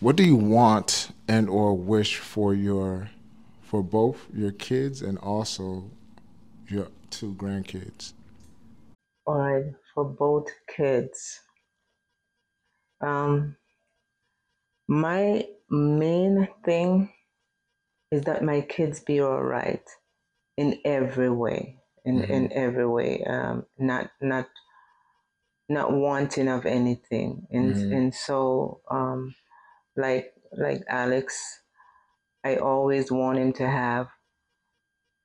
what do you want and or wish for your for both your kids and also your two grandkids? All right, for both kids. Um, my main thing is that my kids be all right in every way, in mm-hmm. in every way. Um, not not not wanting of anything, and mm-hmm. and so um, like like Alex, I always want him to have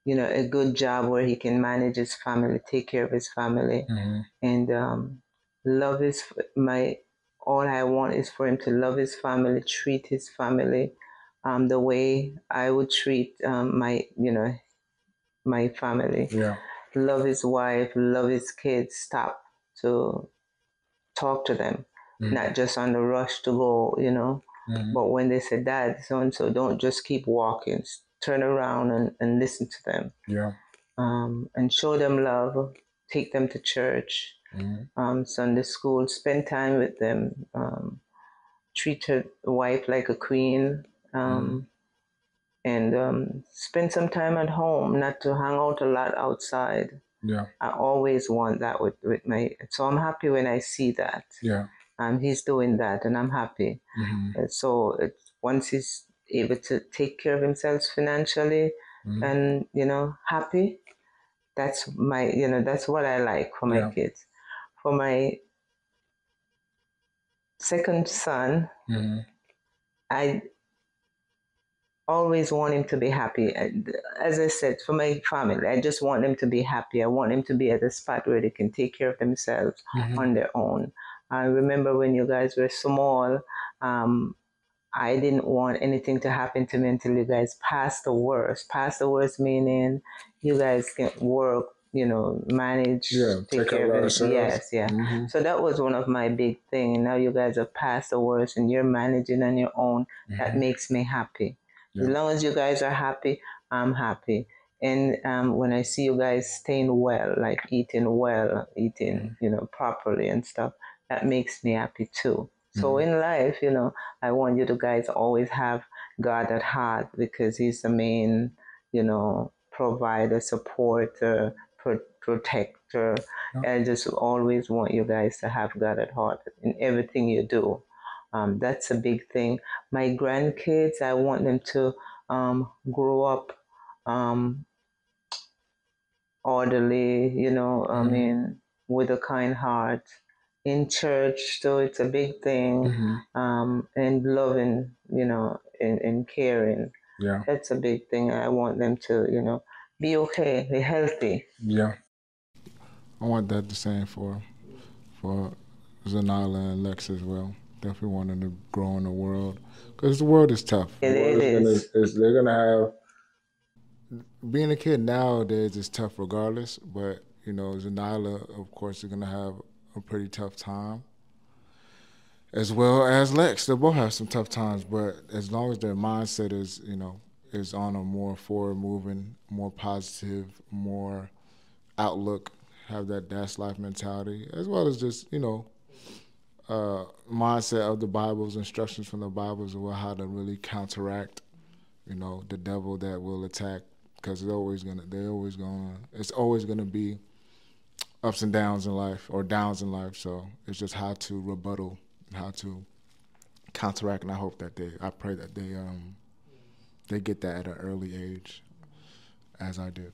you know a good job where he can manage his family, take care of his family, mm-hmm. and um, love his my. All I want is for him to love his family, treat his family um, the way I would treat um, my you know my family. Yeah. Love his wife, love his kids. Stop to talk to them, mm-hmm. not just on the rush to go, you know. Mm-hmm. But when they say, Dad, so and so, don't just keep walking. Turn around and, and listen to them. Yeah. Um, and show them love. Take them to church, mm-hmm. um, Sunday school. Spend time with them. Um, treat your wife like a queen. Um, mm-hmm and um, spend some time at home, not to hang out a lot outside. Yeah. I always want that with, with my, so I'm happy when I see that. Yeah. Um, he's doing that and I'm happy. Mm-hmm. So it, once he's able to take care of himself financially mm-hmm. and, you know, happy, that's my, you know, that's what I like for my yeah. kids. For my second son, mm-hmm. I always want him to be happy. As I said, for my family, I just want them to be happy. I want them to be at a spot where they can take care of themselves mm-hmm. on their own. I remember when you guys were small, um, I didn't want anything to happen to me until you guys passed the worst. Past the worst meaning you guys can work, you know, manage, yeah, take, care of it. Yes, yeah. Mm-hmm. So that was one of my big things. Now you guys have passed the worst and you're managing on your own. Mm-hmm. That makes me happy. Yeah. As long as you guys are happy, I'm happy. And um, when I see you guys staying well, like eating well, eating, mm-hmm. you know, properly and stuff, that makes me happy too. So mm-hmm. in life, you know, I want you to guys always have God at heart because He's the main, you know, provider, supporter, pro- protector. Yeah. I just always want you guys to have God at heart in everything you do. Um, that's a big thing. My grandkids, I want them to um, grow up um, orderly, you know, mm-hmm. I mean, with a kind heart. In church, so it's a big thing, mm-hmm. um, and loving, you know, and, and caring. Yeah, that's a big thing. I want them to, you know, be okay, be healthy. Yeah, I want that the same for for Zanala and Lex as well definitely wanting to grow in the world because the world is tough. It, it is. Gonna, they're gonna have being a kid nowadays is tough regardless. But you know, Zanila, of course, is gonna have a pretty tough time, as well as Lex. They both have some tough times, but as long as their mindset is, you know, is on a more forward moving, more positive, more outlook, have that DatsLife mentality, as well as just you know uh, mindset of the Bible's instructions from the Bibles about how to really counteract, you know, the devil that will attack because it's always gonna, they're always gonna, it's always gonna be ups and downs in life or downs in life. So it's just how to rebuttal, how to counteract, and I hope that they, I pray that they, um, they get that at an early age, as I did.